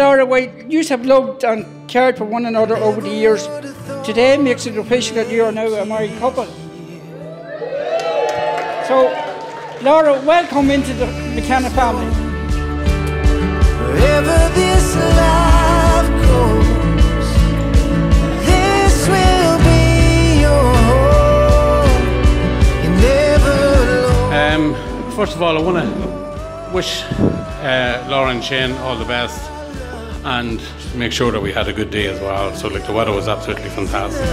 Laura White used to have loved and cared for one another over the years. Today makes it official that you are now a married couple. So, Laura, welcome into the McKenna family. Wherever this life goes, this will be your home. Never alone. Um, first of all, I want to wish uh, Laura and Shane all the best and make sure that we had a good day as well. So, like, the weather was absolutely fantastic.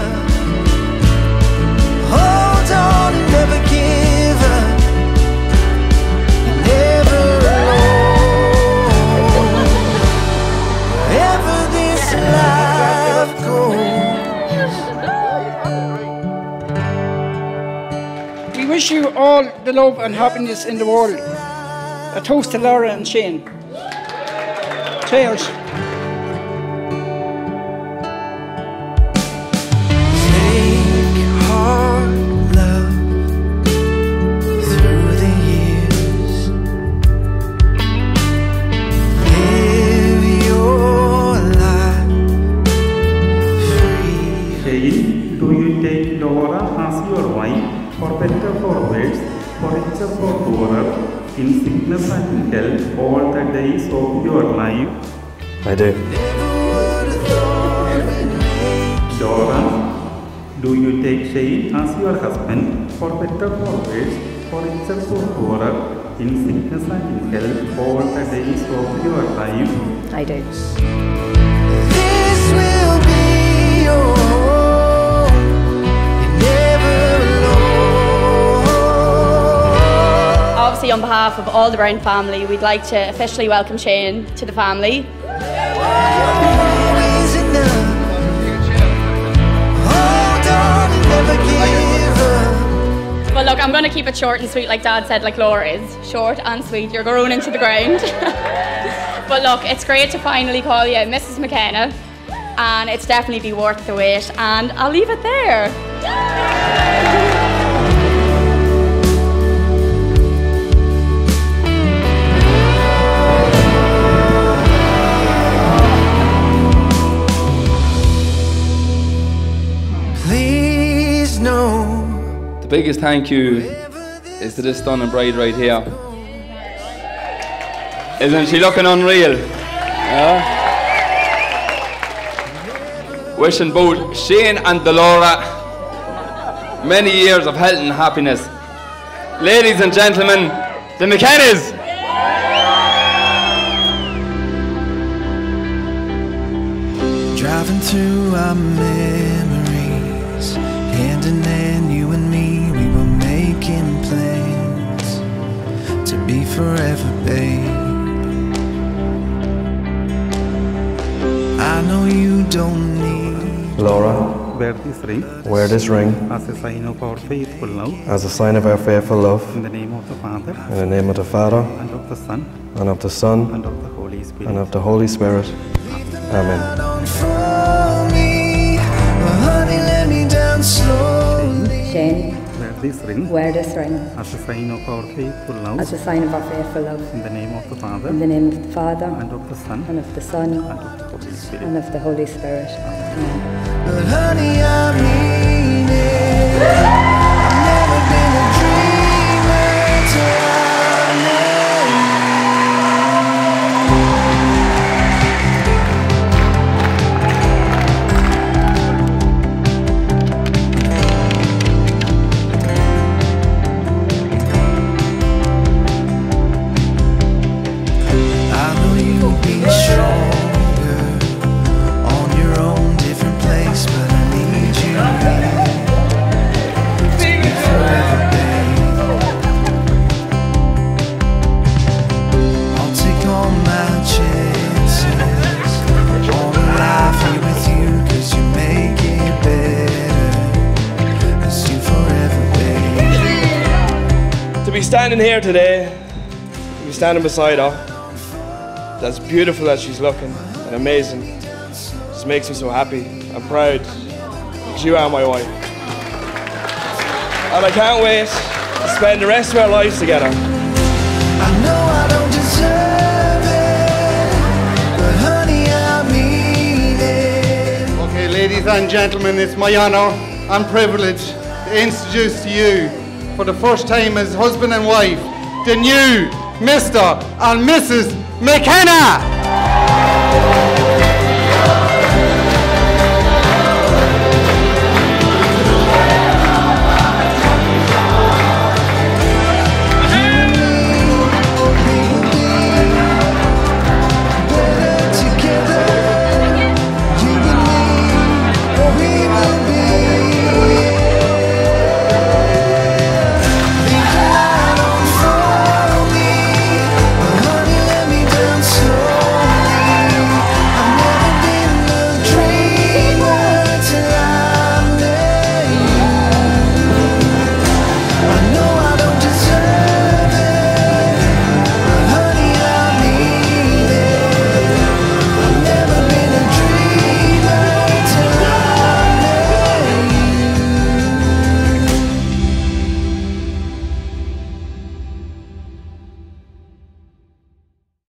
Hold on and never give up. Never alone. Wherever this life goes. We wish you all the love and happiness in the world. A toast to Laura and Shane. Cheers. In sickness and health, all the days of your life? I do. Laura, do you take Shane as your husband, for better for worse, for richer for poorer, in sickness and in health, all the days of your life? I do. Obviously, on behalf of all the Brown family, we'd like to officially welcome Shane to the family. But look, I'm going to keep it short and sweet, like Dad said, like Laura is. Short and sweet. You're growing into the ground. but look, it's great to finally call you Mrs. McKenna, and it's definitely be worth the wait. And I'll leave it there. The biggest thank you is to this stunning bride right here. Isn't she looking unreal? Yeah? Wishing both Shane and Delora many years of health and happiness. Ladies and gentlemen, the McKennas. Driving through our Laura, Wear this ring wear this ring as a sign of our faithful love, as a sign of our faithful love. in the name of the Father, In the name of the Father, and of the Son, and of the Son, and of the Holy Spirit. and of the Holy Spirit. Amen. This ring wear this ring as a sign of our faithful love, as a sign of our faithful love. in the name of the Father, In the name of the Father, and of the Son, and of the Son, and of the Holy Spirit. and of the Holy Spirit. Amen. Standing here today, be standing beside her. That's beautiful as she's looking and amazing. Just makes me so happy and proud because you are my wife. And I can't wait to spend the rest of our lives together. I know I don't deserve it, but honey, I mean it. Okay, ladies and gentlemen, it's my honour and privilege to introduce to you, for the first time as husband and wife, the new Mr. and Mrs. McKenna.